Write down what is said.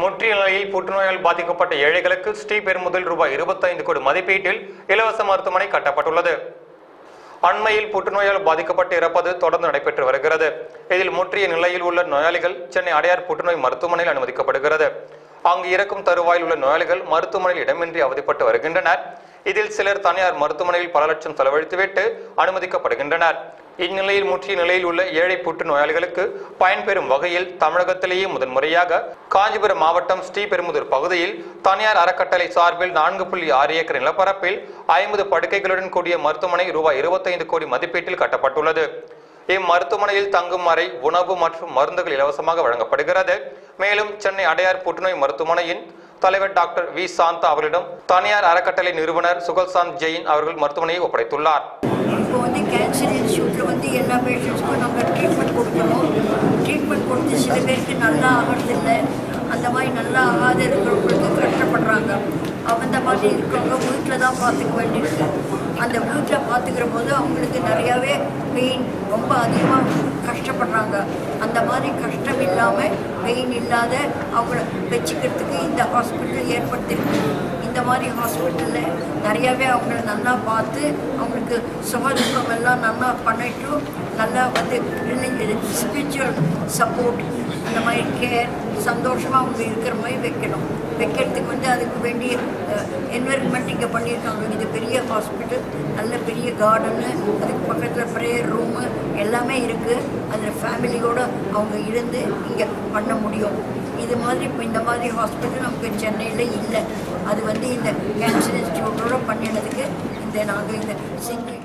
முற்றிய நிலையில் புற்றுநோயால் பாதிக்கப்பட்ட ஏழைகளுக்கு ஸ்ரீபெருமுதல் ரூபாய் இருபத்தைந்து கோடி மதிப்பீட்டில் இலவச மருத்துவமனை கட்டப்பட்டுள்ளது. அண்மையில் புற்றுநோயால் பாதிக்கப்பட்டு இறப்பது தொடர்ந்து நடைபெற்று வருகிறது. இதில் முற்றிய நிலையில் உள்ள நோயாளிகள் சென்னை அடையார் புற்றுநோய் மருத்துவமனையில் அனுமதிக்கப்படுகிறது. அங்கு இறக்கும் தருவாயில் உள்ள நோயாளிகள் மருத்துவமனையில் இடமின்றி அவதிப்பட்டு வருகின்றனர். இதில் சிலர் தனியார் மருத்துவமனையில் பல லட்சம் செலவழித்துவிட்டு அனுமதிக்கப்படுகின்றனர். இந்நிலையில் முற்றிய நிலையில் உள்ள ஏழை புற்று நோயாளிகளுக்கு பயன்பெறும் வகையில் தமிழகத்திலேயே முதன்முறையாக காஞ்சிபுரம் மாவட்டம் ஸ்ரீபெருமுதூர் பகுதியில் தனியார் அறக்கட்டளை சார்பில் நான்கு புள்ளி ஆறு ஏக்கர் நிலப்பரப்பில் ஐம்பது படுக்கைகளுடன் கூடிய மருத்துவமனை ரூபாய் இருபத்தைந்து கோடி மதிப்பீட்டில் கட்டப்பட்டுள்ளது. இம்மருத்துவமனையில் தங்கும் அறை உணவு மற்றும் மருந்துகள் இலவசமாக வழங்கப்படுகிறது. மேலும் சென்னை அடையார் புற்றுநோய் மருத்துவமனையின் தலைவர் டாக்டர் வி சாந்தா அவர்களிடம் தனியார் அறக்கட்டளை நிறுவனர் சுகல்சாந்த் ஜெயின் அவர்கள் மருத்துவமனையை ஒப்படைத்துள்ளார். இப்போ வந்து கேன்சர் இன்ஸ்டியூட்டில் வந்து எல்லா பேஷண்ட்ஸ்க்கும் நம்ம ட்ரீட்மெண்ட் கொடுக்கணும். ட்ரீட்மெண்ட் கொடுத்து சில பேருக்கு நல்லா ஆகிறதில்லை. அந்த மாதிரி நல்லா ஆகாத இருக்கிறவங்களுக்கு கஷ்டப்படுறாங்க. அந்த மாதிரி இருக்கிறவங்க வீட்டில் தான் பார்த்துக்க வேண்டியிருக்கு. அந்த வீட்டில் பார்த்துக்கிற போது அவங்களுக்கு நிறையாவே பெயின் ரொம்ப அதிகமாக கஷ்டப்படுறாங்க. அந்த மாதிரி கஷ்டம் இல்லாமல் பெயின் இல்லாத அவங்கள வச்சுக்கிறதுக்கு இந்த ஹாஸ்பிட்டல் ஏற்படுத்தியிருக்கு. இந்த மாதிரி ஹாஸ்பிட்டலில் நிறையாவே அவங்கள நல்லா பார்த்து அவங்களுக்கு சுகாதாரம் எல்லாம் நல்லா பண்ணிட்டு நல்லா வந்து ஸ்பிரிச்சுவல் சப்போர்ட் அந்த மாதிரி கேர் சந்தோஷமாக அவங்க இருக்கிற மாதிரி வைக்கணும். வைக்கிறதுக்கு வந்து அதுக்கு வேண்டிய என்வரன்மெண்ட் இங்கே பண்ணியிருக்காங்க. இது பெரிய ஹாஸ்பிட்டல் நல்ல பெரிய கார்டனு அதுக்கு பக்கத்தில் ப்ரேயர் ரூமு எல்லாமே இருக்குது அதில் ஃபேமிலியோடு அவங்க இருந்து இங்கே பண்ண முடியும். இது மாதிரி இப்போ இந்த மாதிரி ஹாஸ்பிட்டல் நமக்கு சென்னையில் இல்லை. அது வந்து இந்த கேன்சர் இன்ஸ்டியூட்டோட பண்ணினதுக்கு இந்த நாங்கள் இந்த சிங்கிள்